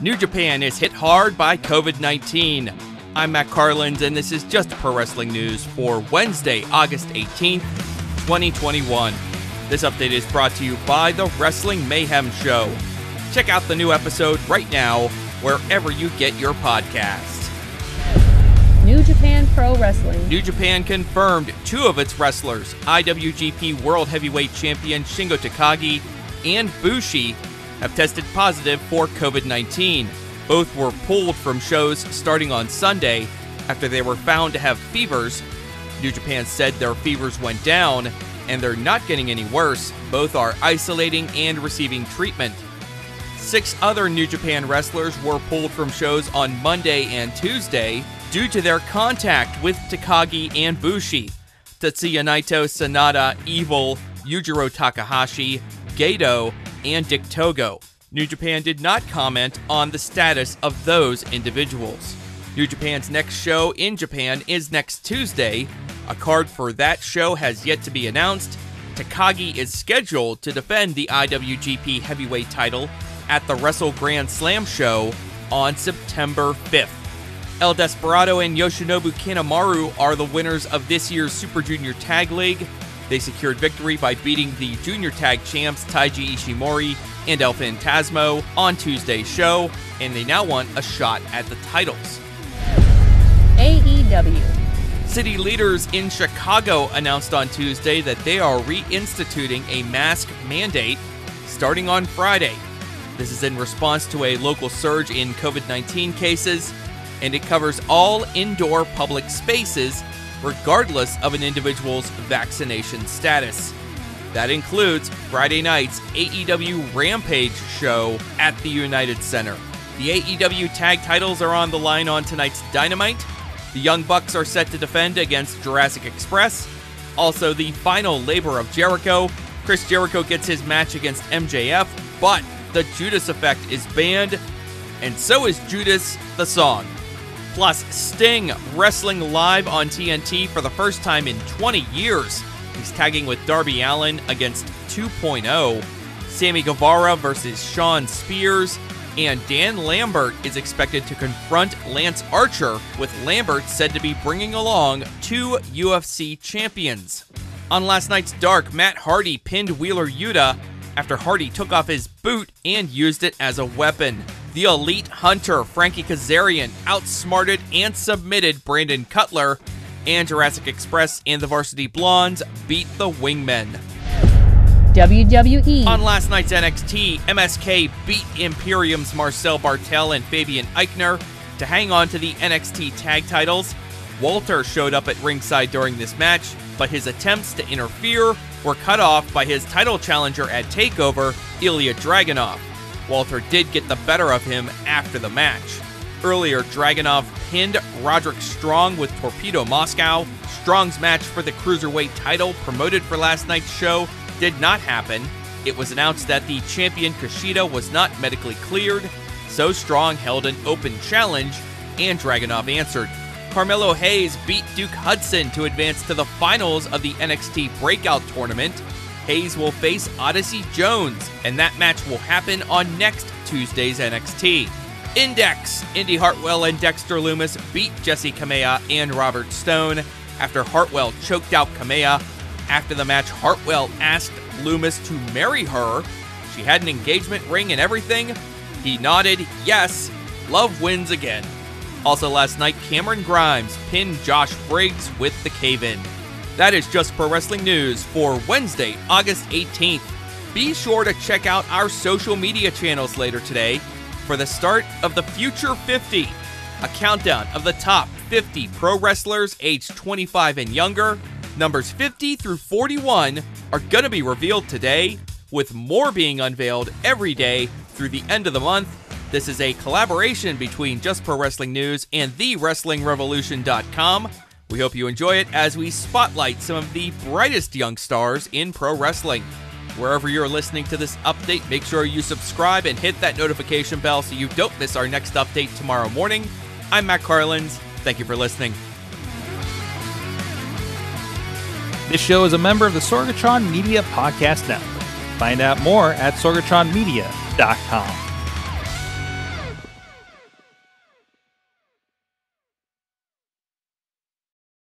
New Japan is hit hard by COVID 19. I'm Matt Carlins, and this is just pro wrestling news for Wednesday, August 18th, 2021. This update is brought to you by the Wrestling Mayhem Show. Check out the new episode right now, wherever you get your podcasts. New Japan Pro Wrestling. New Japan confirmed two of its wrestlers, IWGP World Heavyweight Champion Shingo Takagi and Bushi, have tested positive for COVID 19. Both were pulled from shows starting on Sunday after they were found to have fevers. New Japan said their fevers went down and they're not getting any worse. Both are isolating and receiving treatment. Six other New Japan wrestlers were pulled from shows on Monday and Tuesday due to their contact with Takagi and Bushi. Tetsuya Naito, Sanada, Evil, Yujiro Takahashi, Gedo, and Dick Togo. New Japan did not comment on the status of those individuals. New Japan's next show in Japan is next Tuesday. A card for that show has yet to be announced. Takagi is scheduled to defend the IWGP Heavyweight title at the Wrestle Grand Slam show on September 5th. El Desperado and Yoshinobu Kanemaru are the winners of this year's Super Junior Tag League. They secured victory by beating the junior tag champs Taiji Ishimori and El Phantasmo on Tuesday's show, and they now want a shot at the titles. AEW. City leaders in Chicago announced on Tuesday that they are reinstituting a mask mandate starting on Friday. This is in response to a local surge in COVID 19 cases, and it covers all indoor public spaces regardless of an individual's vaccination status. That includes Friday night's AEW Rampage show at the United Center. The AEW tag titles are on the line on tonight's Dynamite. The Young Bucks are set to defend against Jurassic Express. Also, the final labor of Jericho. Chris Jericho gets his match against MJF, but the Judas effect is banned, and so is Judas the song. Plus, Sting wrestling live on TNT for the first time in 20 years. He's tagging with Darby Allin against 2.0. Sammy Guevara versus Shawn Spears. And Dan Lambert is expected to confront Lance Archer, with Lambert said to be bringing along two UFC champions. On last night's Dark, Matt Hardy pinned Wheeler Yuta after Hardy took off his boot and used it as a weapon. The elite hunter, Frankie Kazarian, outsmarted and submitted Brandon Cutler, and Jurassic Express and the Varsity Blondes beat the Wingmen. WWE. On last night's NXT, MSK beat Imperium's Marcel Barthel and Fabian Aichner to hang on to the NXT tag titles. Walter showed up at ringside during this match, but his attempts to interfere were cut off by his title challenger at TakeOver, Ilya Dragunov. Walter did get the better of him after the match. Earlier, Dragunov pinned Roderick Strong with Torpedo Moscow. Strong's match for the Cruiserweight title, promoted for last night's show, did not happen. It was announced that the champion Kushida was not medically cleared, so Strong held an open challenge, and Dragunov answered. Carmelo Hayes beat Duke Hudson to advance to the finals of the NXT Breakout Tournament. Hayes will face Odyssey Jones, and that match will happen on next Tuesday's NXT. Index Indi Hartwell and Dexter Lumis beat Jessi Kamea and Robert Stone after Hartwell choked out Kamea. After the match, Hartwell asked Lumis to marry her. She had an engagement ring and everything. He nodded, yes, love wins again. Also, last night, Cameron Grimes pinned Josh Briggs with the cave in. That is just pro wrestling news for Wednesday, August 18th. Be sure to check out our social media channels later today for the start of the Future 50, a countdown of the top 50 pro wrestlers aged 25 and younger. Numbers 50 through 41 are going to be revealed today, with more being unveiled every day through the end of the month. This is a collaboration between Just Pro Wrestling News and TheWrestlingRevolution.com. We hope you enjoy it as we spotlight some of the brightest young stars in pro wrestling. Wherever you're listening to this update, make sure you subscribe and hit that notification bell so you don't miss our next update tomorrow morning. I'm Matt Carlins. Thank you for listening. This show is a member of the Sorgatron Media Podcast Network. Find out more at sorgatronmedia.com.